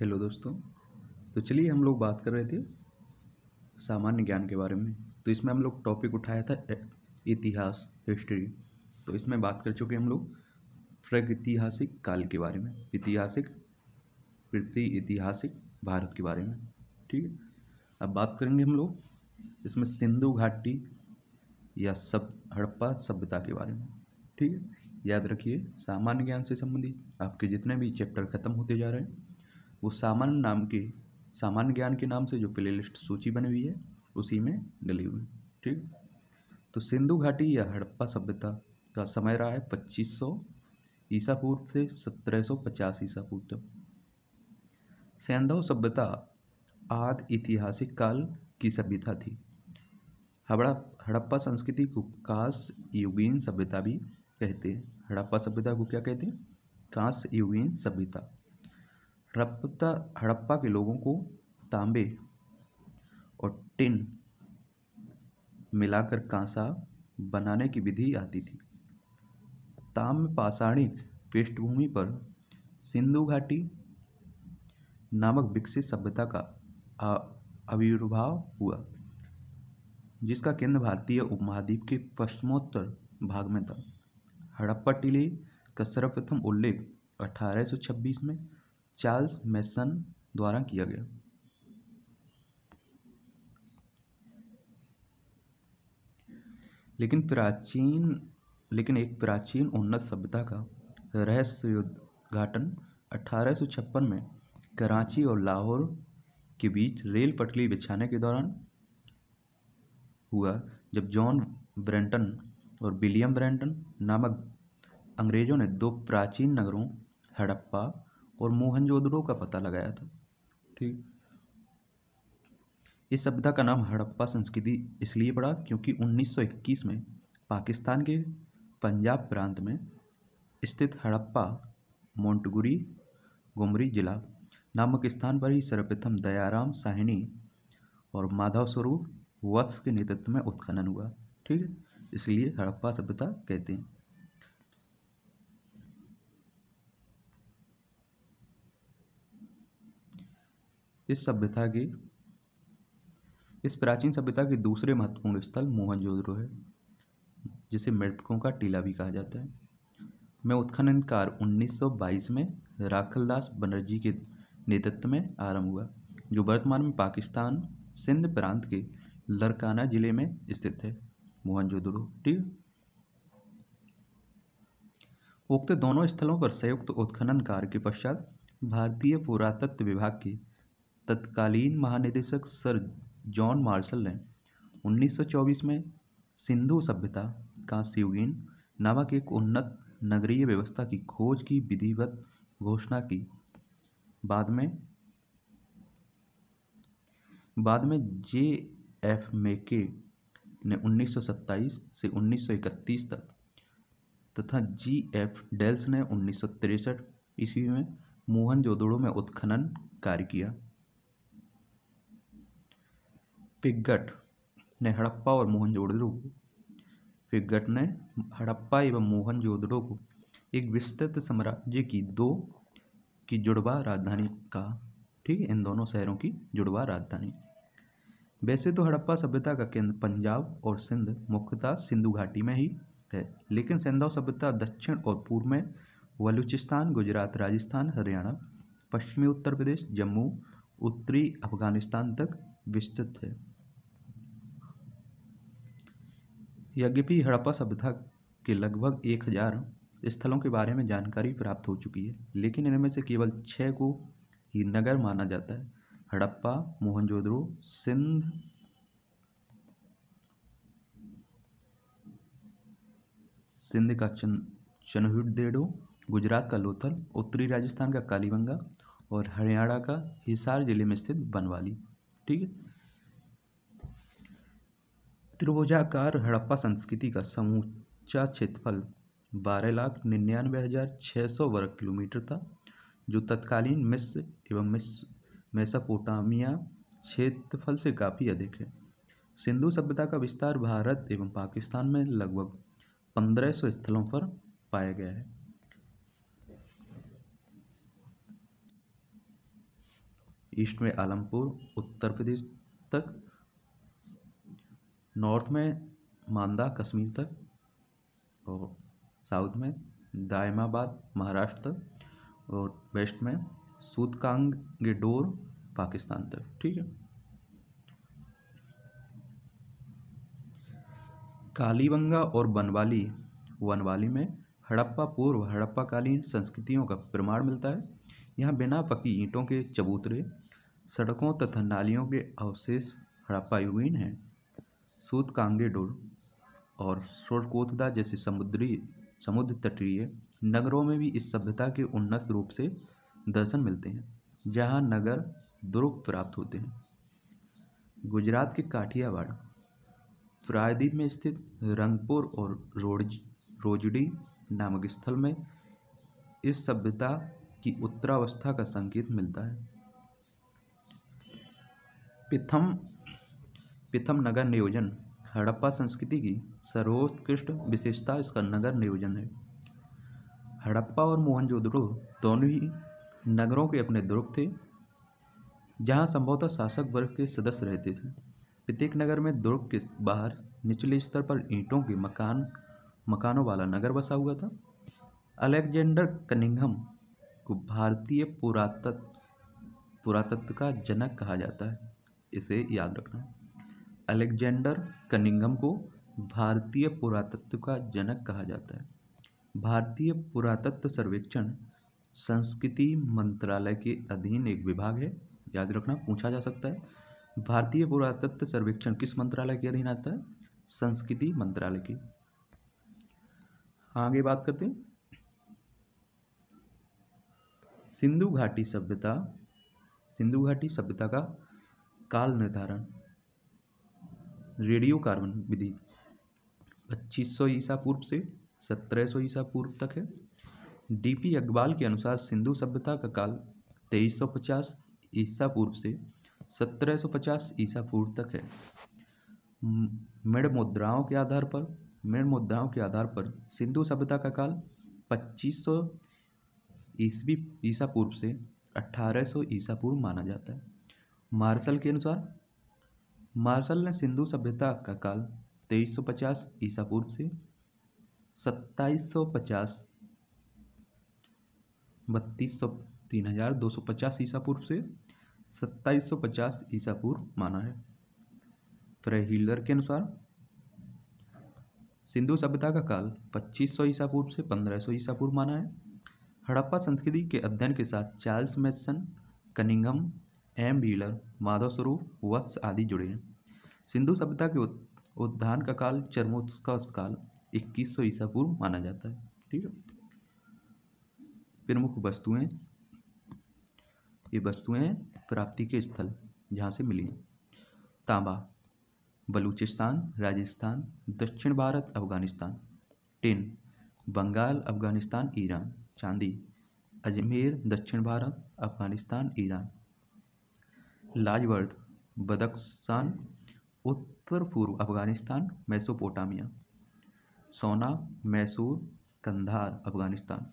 Hello दोस्तों तो चलिए हम लोग बात कर रहे थे सामान्य ज्ञान के बारे में। तो इसमें हम लोग टॉपिक उठाया था इतिहास हिस्ट्री तो इसमें बात कर चुके हम लोग प्रागैतिहासिक काल के बारे में ऐतिहासिक प्रति ऐतिहासिक भारत के बारे में, ठीक है? अब बात करेंगे हम लोग इसमें सिंधु घाटी या सब, हड़प्पा सभ्यता के बारे में, ठीक है? याद रखिए, सामान्य ज्ञान से संबंधित आपके जितने भी चैप्टर खत्म होते जा रहे हैं वो सामान्य नाम के, सामान्य ज्ञान के नाम से जो प्ले लिस्ट सूची बनी हुई है, उसी में डली हुई ठीक? तो सिंधु घाटी या हड़प्पा सभ्यता का समय रहा है पच्चीस सौ ईसा पूर्व से सत्रह सौ पचास ईसा पूर्व तक। सैंधव सभ्यता आदि ऐतिहासिक काल की सभ्यता थी। हबड़ा, हड़प्पा संस्कृति को कांस युगीन सभ्यता भी कहते हैं। हड़प्पा सभ्यता को क्या कहते हैं? कांस युगीन सभ्यता। हड़प्पा हड़प्पा के लोगों को तांबे और टिन मिलाकर कांसा बनाने की विधि आती थी। ताम्र पाषाणिक पृष्ठभूमि पर सिंधु घाटी नामक विकसित सभ्यता का आविर्भाव हुआ, जिसका केंद्र भारतीय उपमहाद्वीप के पश्चिमोत्तर भाग में था। हड़प्पा टीले का सर्वप्रथम उल्लेख 1826 में चार्ल्स मैसन द्वारा किया गया। लेकिन प्राचीन, लेकिन एक प्राचीन उन्नत सभ्यता का रहस्योद्घाटन अठारह में कराची और लाहौर के बीच रेल पटली बिछाने के दौरान हुआ, जब जॉन ब्रेंटन और विलियम ब्रेंटन नामक अंग्रेज़ों ने दो प्राचीन नगरों, हड़प्पा और मोहनजोदड़ो का पता लगाया था। ठीक। इस सभ्यता का नाम हड़प्पा संस्कृति इसलिए पड़ा क्योंकि 1921 में पाकिस्तान के पंजाब प्रांत में स्थित हड़प्पा, मोंटगुरी, गुमरी जिला नामक स्थान पर ही सर्वप्रथम दयाराम साहिनी और माधव स्वरूप वत्स के नेतृत्व में उत्खनन हुआ। ठीक है। इसलिए हड़प्पा सभ्यता कहते हैं। इस सभ्यता की, इस प्राचीन सभ्यता के दूसरे महत्वपूर्ण स्थल मोहनजोदड़ो है, जिसे मृतकों का टीला भी कहा जाता है। में उत्खनन कार्य 1922 में राखलदास बनर्जी के नेतृत्व में आरंभ हुआ, जो वर्तमान में पाकिस्तान सिंध प्रांत के लरकाना ज़िले में स्थित है। मोहनजोदड़ो, ठीक उक्त दोनों स्थलों पर संयुक्त उत्खनन कार्य के पश्चात भारतीय पुरातत्व विभाग की तत्कालीन महानिदेशक सर जॉन मार्शल ने 1924 में सिंधु सभ्यता का सिवगीन नामक एक उन्नत नगरीय व्यवस्था की खोज की विधिवत घोषणा की। बाद में बाद में जे एफ़ मेके ने 1927 से 1931 तक तथा जी एफ़ डेल्स ने उन्नीस ईस्वी में मोहन मोहनजोदड़ो में उत्खनन कार्य किया। पिगट ने हड़प्पा और मोहनजोदड़ो को पिगट ने हड़प्पा एवं मोहनजोदड़ो को एक विस्तृत साम्राज्य की दो की जुड़वा राजधानी का, ठीक है, इन दोनों शहरों की जुड़वा राजधानी। वैसे तो हड़प्पा सभ्यता का केंद्र पंजाब और सिंध मुख्यतः सिंधु घाटी में ही है, लेकिन सिंधव सभ्यता दक्षिण और पूर्व में बलूचिस्तान, गुजरात, राजस्थान, हरियाणा, पश्चिमी उत्तर प्रदेश, जम्मू, उत्तरी अफ़गानिस्तान तक विस्तृत है। यद्यपि हड़प्पा सभ्यता के लगभग एक हज़ार स्थलों के बारे में जानकारी प्राप्त हो चुकी है, लेकिन इनमें से केवल छः को ही नगर माना जाता है। हड़प्पा, मोहनजोदड़ो, सिंध सिंध का चन चनहुडेडो गुजरात का लोथल, उत्तरी राजस्थान का कालीबंगा और हरियाणा का हिसार ज़िले में स्थित बनवाली। ठीक है? त्रिभुजाकार हड़प्पा संस्कृति का समूचा क्षेत्रफल बारह लाख निन्यानवे हज़ार छः सौ वर्ग किलोमीटर था, जो तत्कालीन मिस्र एवं मिस्र मेसापोटामिया क्षेत्रफल से काफ़ी अधिक है। सिंधु सभ्यता का विस्तार भारत एवं पाकिस्तान में लगभग पंद्रह सौ स्थलों पर पाया गया है। ईस्ट में आलमपुर, उत्तर प्रदेश तक नॉर्थ में मांदा, कश्मीर तक और साउथ में दायमाबाद, महाराष्ट्र तक और वेस्ट में सूतकांग, गेडोर, पाकिस्तान तक। ठीक है? कालीबंगा और बनवाली, वनवाली में हड़प्पा पूर्व, हड़प्पाकालीन संस्कृतियों का प्रमाण मिलता है। यहाँ बिना पकी ईंटों के चबूतरे, सड़कों तथा नालियों के अवशेष हड़प्पा युगीन हैं। सूत कांगेडोर और शोरकोतदा जैसे समुद्री समुद्र तटीय नगरों में भी इस सभ्यता के उन्नत रूप से दर्शन मिलते हैं, जहाँ नगर दुर्ग प्राप्त होते हैं। गुजरात के काठियावाड़ प्रायद्वीप में स्थित रंगपुर और रोज रोजडी नामक स्थल में इस सभ्यता की उत्तरावस्था का संकेत मिलता है। पिथम पिथम नगर नियोजन, हड़प्पा संस्कृति की सर्वोत्कृष्ट विशेषता इसका नगर नियोजन है। हड़प्पा और मोहनजोदड़ो दोनों ही नगरों के अपने दुर्ग थे, जहाँ संभवतः शासक वर्ग के सदस्य रहते थे। प्रत्येक नगर में दुर्ग के बाहर निचले स्तर पर ईंटों के मकान, मकानों वाला नगर बसा हुआ था। अलेक्जेंडर कनिंघम को भारतीय पुरातत्व पुरातत्व का जनक कहा जाता है, इसे याद रखना। अलेक्जेंडर कनिंगम को भारतीय पुरातत्व का जनक कहा जाता है। भारतीय पुरातत्व सर्वेक्षण संस्कृति मंत्रालय के अधीन एक विभाग है। याद रखना, पूछा जा सकता है। भारतीय पुरातत्व सर्वेक्षण किस मंत्रालय के अधीन आता है? संस्कृति मंत्रालय की। आगे बात करते हैं। सिंधु घाटी सभ्यता, सिंधु घाटी सभ्यता का काल निर्धारण। रेडियो कार्बन विधि। 2500 ईसा पूर्व से 1700 ईसा पूर्व तक है। डीपी अकबाल के अनुसार सिंधु सभ्यता का काल 2350 ईसा पूर्व से 1750 ईसा पूर्व तक है। मृण मुद्राओं के आधार पर मृण मुद्राओं के आधार पर सिंधु सभ्यता का काल 2500 ईस्वी ईसा पूर्व से 1800 ईसा पूर्व माना जाता है। मार्शल के अनुसार मार्शल ने सिंधु सभ्यता का काल 2350 ईसा पूर्व से 2750 बत्तीस सौ तीन हज़ार दो सौ पचास ईसा पूर्व से सत्ताईस सौ पचास ईसा पूर्व माना है। फ्रेहिलर के अनुसार, सिंधु सभ्यता का काल 2500 ईसा पूर्व से 1500 ईसा पूर्व माना है। हड़प्पा संस्कृति के अध्ययन के साथ Charles Masson Cunningham M Wheeler, Madhav Swarup, Vats आदि जुड़े हैं। सिंधु सभ्यता के उद्यान का काल चरमोत्सव काल 2100 ईसा पूर्व माना जाता है। ठीक है? प्रमुख वस्तुएँ, ये वस्तुएँ प्राप्ति के स्थल जहाँ से मिली हैं। तांबा, बलूचिस्तान, राजस्थान, दक्षिण Bharat, Afghanistan. Tin, Bengal, Afghanistan, Iran. चांदी, अजमेर, दक्षिण भारत, अफ़गानिस्तान, ईरान। लाजवर्द बदख्शान उत्तर पूर्व अफ़गानिस्तान, मैसोपोटामिया। सोना, मैसूर, कंधार, अफ़गानिस्तान।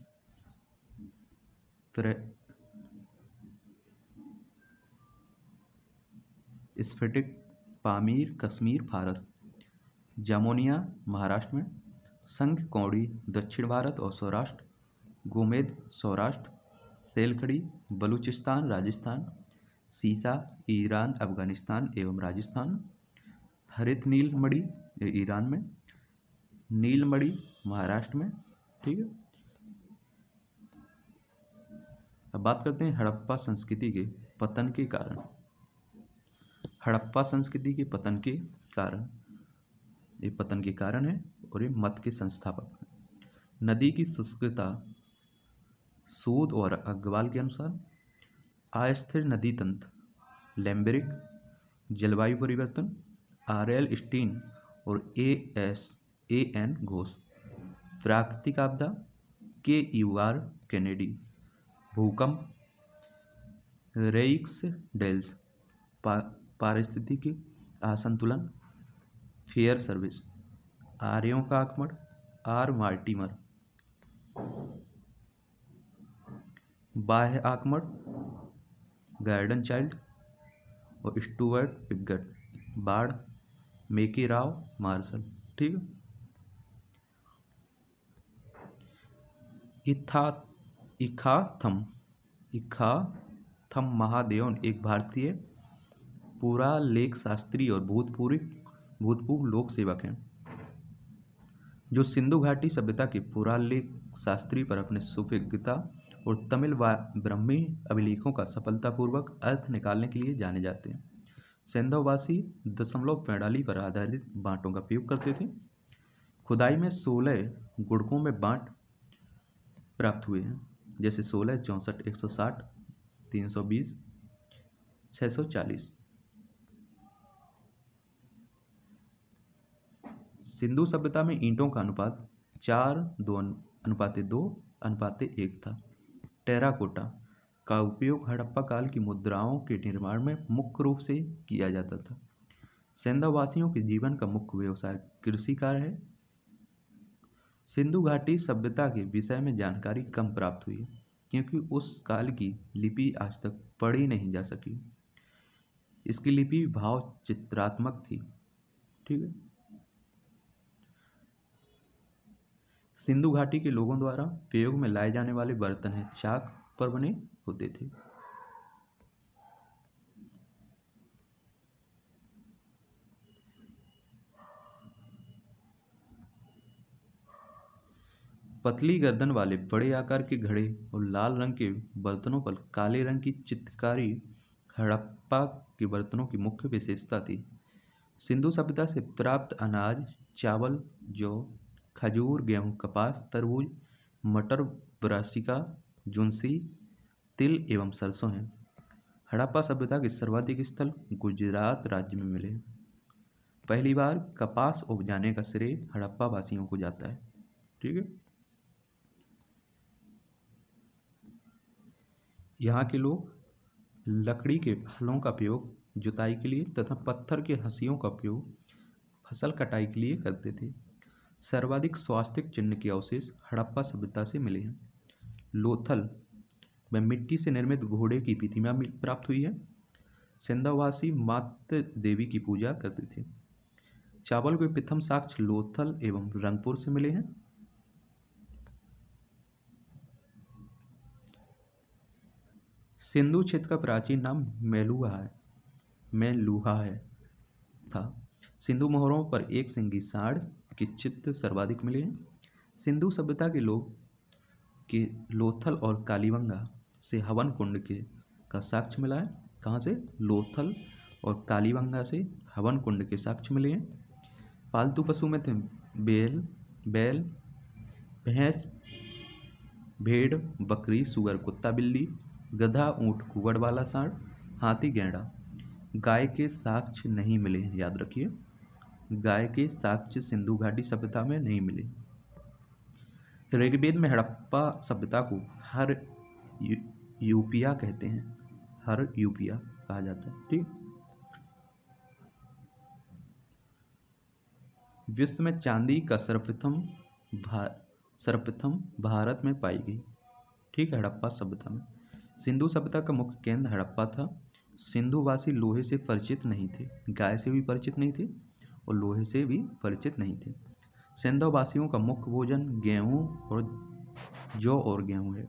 स्फटिक, पामीर, कश्मीर, फारस। जामोनिया, महाराष्ट्र में। संघ, कौड़ी, दक्षिण भारत और सौराष्ट्र। गोमेद, सौराष्ट्र। सेलखड़ी बलूचिस्तान, राजस्थान। सीसा, ईरान, अफ़गानिस्तान एवं राजस्थान। हरित नील मणि ईरान में। नीलमणि महाराष्ट्र में, ठीक है? अब बात करते हैं हड़प्पा संस्कृति के पतन के कारण। हड़प्पा संस्कृति के पतन के कारण। ये पतन के कारण है और ये मत के संस्थापक नदी की शुष्कता सूद और अग्रवाल के अनुसार अस्थिर नदी तंत्र लैम्बरिक जलवायु परिवर्तन आर एल स्टीन और A S A N Ghosh. प्राकृतिक आपदा के यू आर कैनेडी। भूकंप रेइक्स डेल्स पा, पारिस्थितिकी असंतुलन फेयर सर्विस। आर्यों का आक्रमण आर मार्टिमर बाह्य आक्रमण गार्डन चाइल्ड और स्टूवर्ट पिगट बाढ़, मेकी राव, मार्शल। ठीक है? इथा, इखाथम इखाथम महादेवन एक भारतीय पूरा लेख शास्त्री और भूतपूर्व भूतपूर्व लोक सेवक हैं, जो सिंधु घाटी सभ्यता के पुरालेख शास्त्री पर अपने सुविज्ञता और तमिल व, ब्रह्मी अभिलेखों का सफलतापूर्वक अर्थ निकालने के लिए जाने जाते हैं। सेंधववासी दशमलव प्रणाली पर आधारित बांटों का प्रयोग करते थे। खुदाई में सोलह गुड़कों में बांट प्राप्त हुए हैं, जैसे सोलह, चौंसठ, एक सौ साठ, तीन सौ बीस छः सौ चालीस। सिंधु सभ्यता में ईंटों का अनुपात चार, दो, अनुपात दो, अनुपात एक था। टेराकोटा का उपयोग हड़प्पा काल की मुद्राओं के निर्माण में मुख्य रूप से किया जाता था। सेंधावासियों के जीवन का मुख्य व्यवसाय कृषि कार्य है। सिंधु घाटी सभ्यता के विषय में जानकारी कम प्राप्त हुई है क्योंकि उस काल की लिपि आज तक पढ़ी नहीं जा सकी। इसकी लिपि भाव चित्रात्मक थी, ठीक है? सिंधु घाटी के लोगों द्वारा प्रयोग में लाए जाने वाले बर्तन हैं। चाक पर बने होते थे। पतली गर्दन वाले बड़े आकार के घड़े और लाल रंग के बर्तनों पर काले रंग की चित्रकारी हड़प्पा के बर्तनों की मुख्य विशेषता थी। सिंधु सभ्यता से प्राप्त अनाज, चावल, जौ खजूर, गेहूँ, कपास, तरबूज, मटर ब्रासिका जुनसी तिल एवं सरसों हैं। हड़प्पा सभ्यता के सर्वाधिक स्थल गुजरात राज्य में मिले पहली बार कपास उपजाने का श्रेय हड़प्पा वासियों को जाता है। ठीक है? यहाँ के लोग लकड़ी के हलों का प्रयोग जुताई के लिए तथा पत्थर के हंसियों का उपयोग फ़सल कटाई के लिए करते थे। सर्वाधिक स्वास्थ्य चिन्ह के अवशेष हड़प्पा सभ्यता से मिले हैं। लोथल में मिट्टी से निर्मित घोड़े की प्रतिमा प्राप्त हुई है। सिंधावासी मात्र देवी की पूजा करते थे। चावल के प्रथम साक्ष्य लोथल एवं रंगपुर से मिले हैं। सिंधु क्षेत्र का प्राचीन नाम मेलुहा है। मेलुहा है। था। सिंधु मोहरों पर एक सिंगी साढ़ के चित्र सर्वाधिक मिले हैं। सिंधु सभ्यता के लोग के लोथल और कालीबंगा से हवन कुंड के का साक्ष्य मिला है। कहाँ से? लोथल और कालीबंगा से हवन कुंड के साक्ष्य मिले हैं। पालतू पशु में थे बेल, बैल, भैंस, भेड़, बकरी, सुअर, कुत्ता, बिल्ली, गधा, ऊँट कुगड़ वाला सांड, हाथी, गैंडा। गाय के साक्ष्य नहीं मिले याद रखिए। गाय के साक्ष्य सिंधु घाटी सभ्यता में नहीं मिले। ऋग्वेद में हड़प्पा सभ्यता को हर यूपिया कहते हैं। हर यूपिया कहा जाता है, ठीक? विश्व में चांदी का सर्वप्रथम सर्वप्रथम भारत में पाई गई, ठीक है, हड़प्पा सभ्यता में। सिंधु सभ्यता का मुख्य केंद्र हड़प्पा था। सिंधुवासी लोहे से परिचित नहीं थे, गाय से भी परिचित नहीं थे। और लोहे से भी परिचित नहीं थे। सेंधव वासियों का मुख्य भोजन गेहूँ और जौ और गेहूँ है।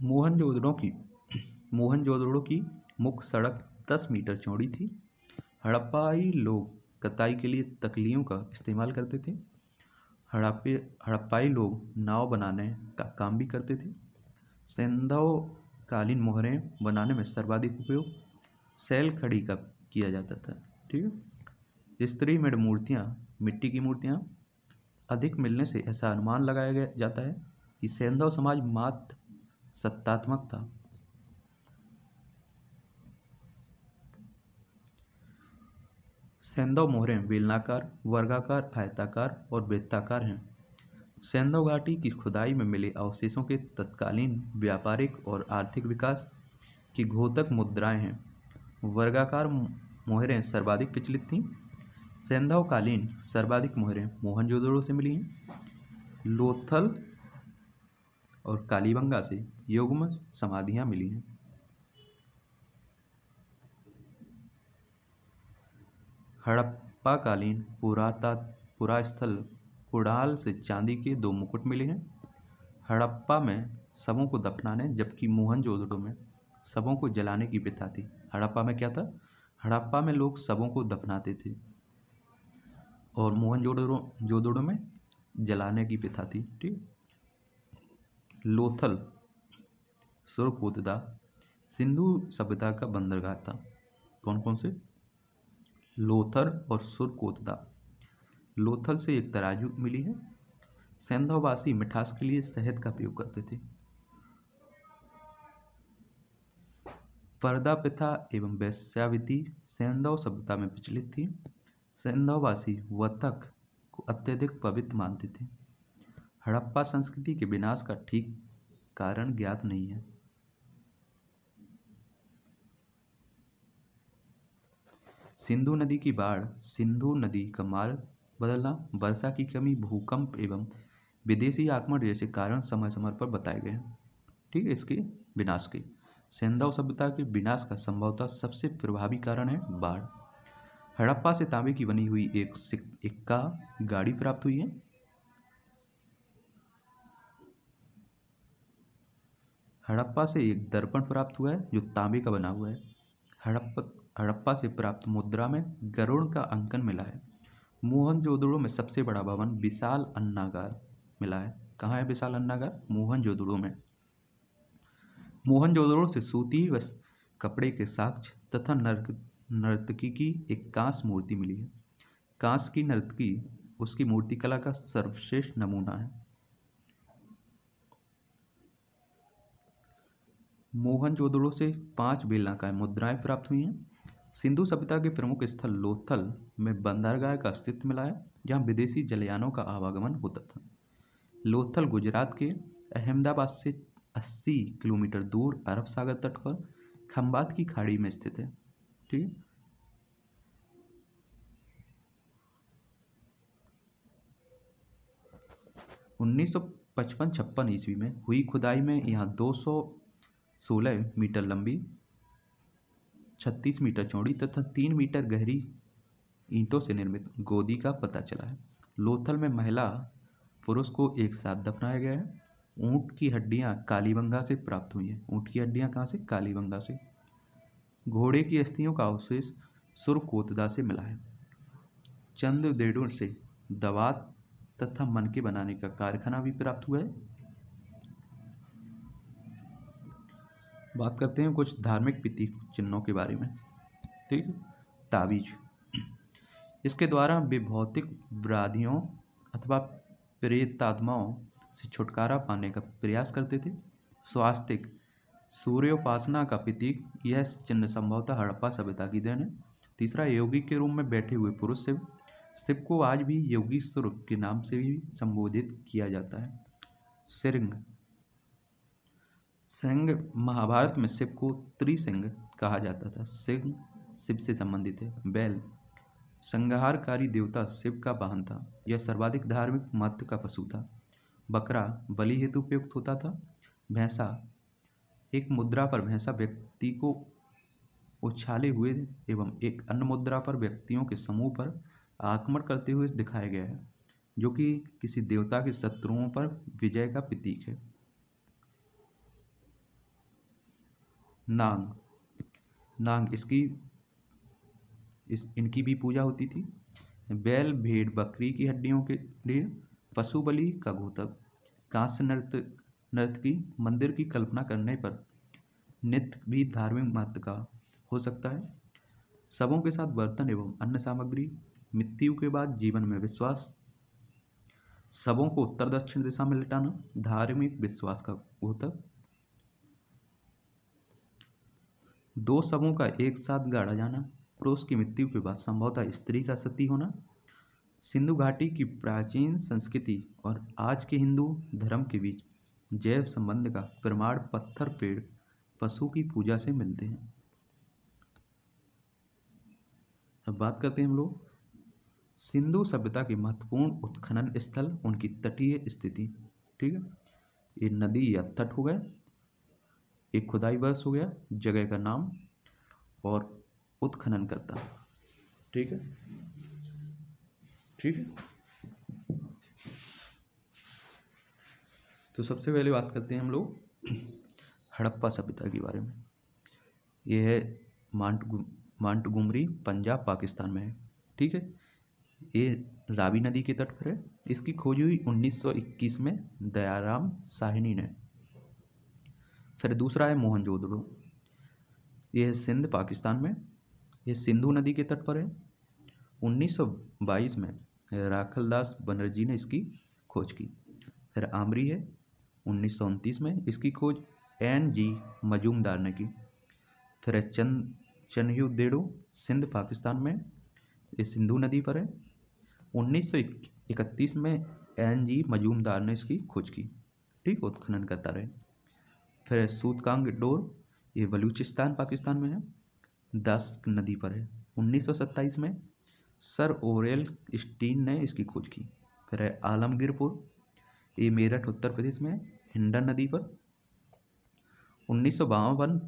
मोहनजोदड़ो की मोहनजोदड़ो की मुख्य सड़क दस मीटर चौड़ी थी। हड़प्पाई लोग कताई के लिए तकलियों का इस्तेमाल करते थे। हड़प्पे हड़प्पाई लोग नाव बनाने का काम भी करते थे। सेंधव कालीन मोहरें बनाने में सर्वाधिक उपयोग सैल खड़ी का किया जाता था, ठीक है? स्त्री मेड मूर्तियाँ, मिट्टी की मूर्तियाँ, अधिक मिलने से ऐसा अनुमान लगाया गया जाता है कि सेंधव समाज मात्र सत्तात्मक था। सेंधव मोहरें बेलनाकार वर्गाकार, आयताकार और वृत्ताकार हैं। सेंधव घाटी की खुदाई में मिले अवशेषों के तत्कालीन व्यापारिक और आर्थिक विकास की घोतक मुद्राएँ हैं। वर्गाकार मोहरें सर्वाधिक प्रचलित थीं। सैंधवकालीन सर्वाधिक मोहरें मोहनजोदड़ो से मिली हैं। लोथल और कालीबंगा से युग्म समाधियाँ मिली हैं। हड़प्पा कालीन पुराता पुरास्थल कुड़ाल से चांदी के दो मुकुट मिले हैं। हड़प्पा में सबों को दफनाने, जबकि मोहनजोदड़ो में सबों को जलाने की प्रथा थी। हड़प्पा में क्या था? हड़प्पा में लोग सबों को दफनाते थे और मोहनजोदड़ो जोदड़ो में जलाने की प्रथा थी, ठीक? लोथल सुरकोतदा सिंधु सभ्यता का बंदरगाह था। कौन कौन से? लोथर और सुरकोतदा लोथल से एक तराजू मिली है। सैंधववासी मिठास के लिए शहद का प्रयोग करते थे। पर्दा प्रथा एवं वैश्याविति सैंधव सभ्यता में प्रचलित थी। सैंधववासी वतक को अत्यधिक पवित्र मानते थे। हड़प्पा संस्कृति के विनाश का ठीक कारण ज्ञात नहीं है। सिंधु नदी की बाढ़ सिंधु नदी का मार्ग बदलना, वर्षा की कमी, भूकंप एवं विदेशी आक्रमण जैसे कारण समय समय पर बताए गए हैं। ठीक है, इसके विनाश के। सैंधव सभ्यता के विनाश का संभवतः सबसे प्रभावी कारण है बाढ़। हड़प्पा से तांबे की बनी हुई एक इक्का गाड़ी प्राप्त हुई है। हड़प्पा से एक दर्पण प्राप्त हुआ है, जो तांबे का बना हुआ है। हड़प्पा हड़प्पा से प्राप्त मुद्रा में गरुड़ का अंकन मिला है। मोहनजोदड़ो में सबसे बड़ा भवन विशाल अन्नागार मिला है। कहाँ है विशाल अन्नागार? मोहनजोदड़ो में। मोहनजोदड़ो से सूती व कपड़े के साक्ष तथा नर्क, नर्तकी की एक कांस मूर्ति मिली है। कांस की नर्तकी, उसकी मूर्ति कला का सर्वश्रेष्ठ नमूना है। मोहनजोदड़ो से पाँच बेलनाकाय मुद्राएँ प्राप्त हुई हैं। सिंधु सभ्यता के प्रमुख स्थल लोथल में बंदरगाह का अस्तित्व मिला है, जहाँ विदेशी जलयानों का आवागमन होता था। लोथल गुजरात के अहमदाबाद से 80 किलोमीटर दूर अरब सागर तट पर खम्बात की खाड़ी में स्थित है। ठीक है? उन्नीस सौ पचपन छप्पन ईस्वी में हुई खुदाई में यहाँ 216 मीटर लंबी छत्तीस मीटर चौड़ी तथा तीन मीटर गहरी ईंटों से निर्मित गोदी का पता चला है। लोथल में महिला पुरुष को एक साथ दफनाया गया है। ऊँट की हड्डियाँ कालीबंगा से प्राप्त हुई हैं। ऊँट की हड्डियाँ कहाँ से? कालीबंगा से। घोड़े की अस्थियों का अवशेष सुरकोतदा से मिला है। चंद से दवात तथा मनके बनाने का कारखाना भी प्राप्त हुआ है। बात करते हैं कुछ धार्मिक प्रतीक चिन्हों के बारे में, ठीक ताबीज इसके द्वारा वे भौतिक व्राधियों अथवा प्रेतात्माओं से छुटकारा पाने का प्रयास करते थे। स्वास्तिक सूर्योपासना का प्रतीक यह चिन्ह संभवतः हड़प्पा सभ्यता की देन है। तीसरा, योगी के रूप में बैठे हुए पुरुष शिव शिव को आज भी योगीश्वर के नाम से भी संबोधित किया जाता है। सिरंग। सिंह महाभारत में शिव को त्रिसिंह कहा जाता था। सिंह, शिव से संबंधित है। बैल, संहारकारी देवता शिव का वाहन था। यह सर्वाधिक धार्मिक महत्व का पशु था। बकरा बलि हेतु उपयुक्त होता था। भैंसा, एक मुद्रा पर भैंसा व्यक्ति को उछाले हुए एवं एक अन्य मुद्रा पर व्यक्तियों के समूह पर आक्रमण करते हुए दिखाया गया है, जो कि किसी देवता के शत्रुओं पर विजय का प्रतीक है। नांग। नांग इसकी, इस, इनकी भी पूजा होती थी। बैल, भेड़, बकरी की हड्डियों के लिए, पशु बलि का घोतक कांस्य नृत्य नृत्य नर्तकी मंदिर की कल्पना करने पर नृत्य भी धार्मिक महत्व का हो सकता है। सबों के साथ बर्तन एवं अन्य सामग्री, मृत्यु के बाद जीवन में विश्वास, सबों को उत्तर दक्षिण दिशा में लिटाना, धार्मिक विश्वास का घोतक दो शवों का एक साथ गाड़ा जाना, पुरुष की मृत्यु के बाद संभवतः स्त्री का सती होना, सिंधु घाटी की प्राचीन संस्कृति और आज के हिंदू धर्म के बीच जैव संबंध का प्रमाण पत्थर पेड़ पशु की पूजा से मिलते हैं। अब बात करते हैं हम लोग। सिंधु सभ्यता के महत्वपूर्ण उत्खनन स्थल उनकी तटीय स्थिति, ठीक है? ये नदी या तट हो गया एक खुदाई वर्ष हो गया, जगह का नाम और उत्खनन करता। ठीक है? ठीक है? तो सबसे पहले बात करते हैं हम लोग हड़प्पा सभ्यता के बारे में। ये है मांट मांट गुमरी, पंजाब, पाकिस्तान में है। ठीक है? ये रावी नदी के तट पर है। इसकी खोज हुई 1921 में दयाराम साहिनी ने। फिर दूसरा है मोहनजोदड़ो। ये है सिंध पाकिस्तान में, ये सिंधु नदी के तट पर है। 1922 में राखलदास बनर्जी ने इसकी खोज की। फिर आमरी है, उन्नीस सौ उनतीस में इसकी खोज एन जी मजूमदार ने की। फिर चंद चनयुदेड़ो सिंध पाकिस्तान में, ये सिंधु नदी पर है। 1931 में एन जी मजूमदार ने इसकी खोज की। ठीक, उत्खनन करता रहे। फिर है सूतकांग, डोर। ये बलूचिस्तान, पाकिस्तान में है। दस नदी पर है। 1927 में सर ओरेल स्टीन ने इसकी खोज की। फिर है आलमगीरपुर। ये मेरठ, उत्तर प्रदेश में हिंडन नदी पर। उन्नीस सौ बावन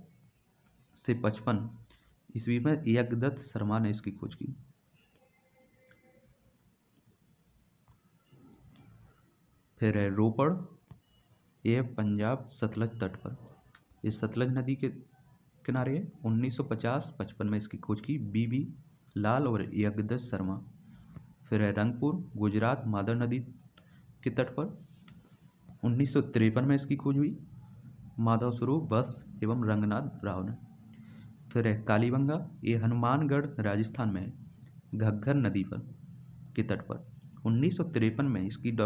से पचपन ईस्वी में यज्ञदत्त शर्मा ने इसकी खोज की। फिर है रोपड़। ये पंजाब सतलज तट पर। इस सतलज नदी के किनारे है 1950-55 में इसकी खोज की बीबी लाल और यज्ञदत्त शर्मा। फिर है रंगपुर, गुजरात, मादर नदी के तट पर। उन्नीस सौ तिरपन में इसकी खोज हुई, माधव स्वरूप बस एवं रंगनाथ राव ने फिर है कालीबंगा, ये हनुमानगढ़, राजस्थान में है, घग्घर नदी पर, के तट पर। उन्नीस सौ तिरपन में इसकी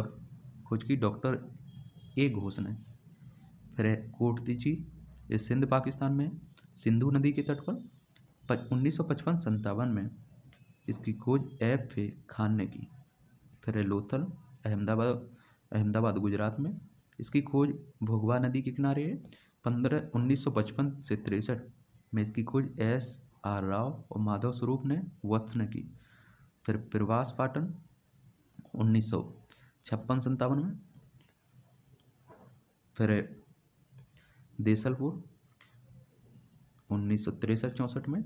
खोज की डॉक्टर ए घोष ने फिर है कोटतीची ये सिंध पाकिस्तान में, सिंधु नदी के तट पर उन्नीस सौ पचपन में, इसकी खोज एफ़ ए खान ने की। फिर है लोथल, अहमदाबाद अहमदाबाद, गुजरात में, इसकी खोज भोगवा नदी के किनारे है, पंद्रह, उन्नीस सौ पचपन से तिरसठ में इसकी खोज एस आर राव और माधव स्वरूप ने, वत्स ने की। फिर प्रवास पाटन, उन्नीस सौ छप्पन संतावन में फिर देसलपुर, उन्नीस सौ तिरसठ चौंसठ में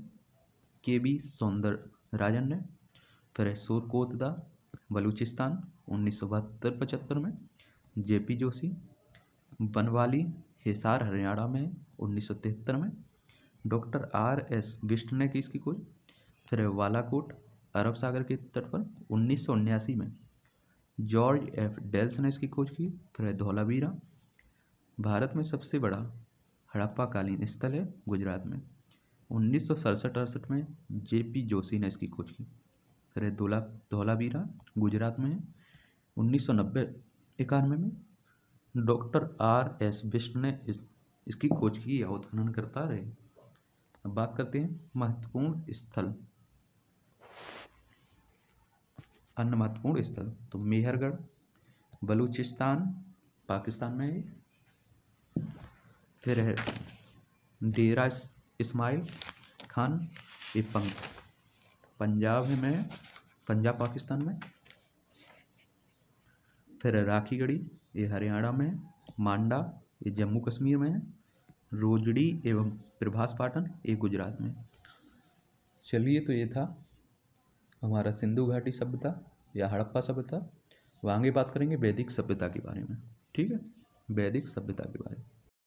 के बी सौंदर राजन ने, फिर सुरकोतदा, बलूचिस्तान, उन्नीस सौ बहत्तर पचहत्तर में जे पी जोशी बनवाली हिसार, हरियाणा में उन्नीस सौ तिहत्तर में डॉक्टर आर एस बिष्ट ने की इसकी खोज, फिर वालाकोट, अरब सागर के तट पर उन्नीस सौ उन्यासी में जॉर्ज एफ़ डेल्स ने इसकी खोज की, फिर धौलावीरा भारत में सबसे बड़ा हड़प्पा कालीन स्थल है गुजरात में। उन्नीस सौ सड़सठ अड़सठ में जे पी जोशी ने इसकी खोज की। फिर धोला धौलावीरा गुजरात में है। उन्नीस सौ नब्बे इक्यानवे में डॉक्टर आर एस बिष्ट ने इस, इसकी खोज की या उत्खनन करता रहे। अब बात करते हैं महत्वपूर्ण स्थल। अन्य महत्वपूर्ण स्थल तो मेहरगढ़ बलूचिस्तान पाकिस्तान में फिर है डेरा इस्माइल खान ये पंजाब में, पंजाब पाकिस्तान में। फिर राखी गढ़ी ये हरियाणा में। मांडा, ये जम्मू कश्मीर में। रोजड़ी एवं प्रभास पाटन, ये गुजरात में। चलिए तो ये था हमारा सिंधु घाटी सभ्यता या हड़प्पा सभ्यता। वहाँ आगे बात करेंगे वैदिक सभ्यता के बारे में। ठीक है? वैदिक सभ्यता के बारे में।